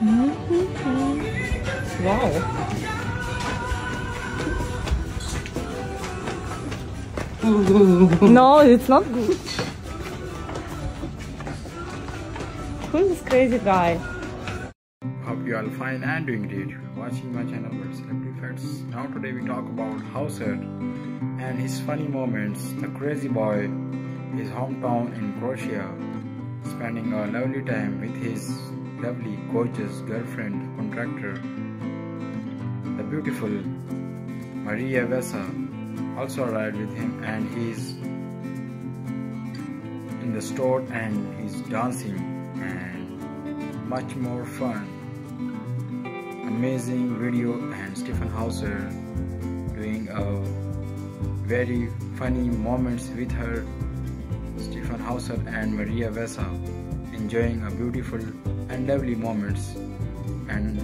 Wow. no, it's not good. Who is this crazy guy? Hope you all fine and doing great. Watching my channel World Celebrity Facts. Now today we talk about Hauser and his funny moments. The crazy boy, his hometown in Croatia, spending a lovely time with his lovely, gorgeous girlfriend, contractor, the beautiful Maria Vessa also arrived with him and he's in the store and he's dancing and much more fun. Amazing video and Stjepan Hauser doing a very funny moments with her Stjepan Hauser and Maria Vesa enjoying a beautiful and lovely moments and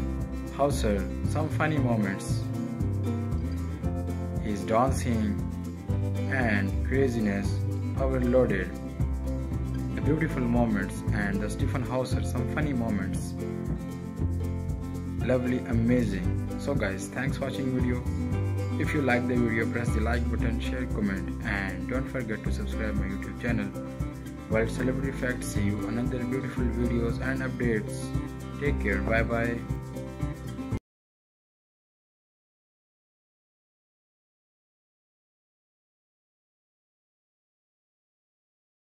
Hauser some funny moments his dancing and craziness overloaded. The beautiful moments and the Stjepan Hauser some funny moments. Lovely, amazing. So guys, thanks for watching video. If you like the video, press the like button, share, comment and don't forget to subscribe my YouTube channel. World Celebrity Facts see you another beautiful videos and updates. Take care. Bye bye.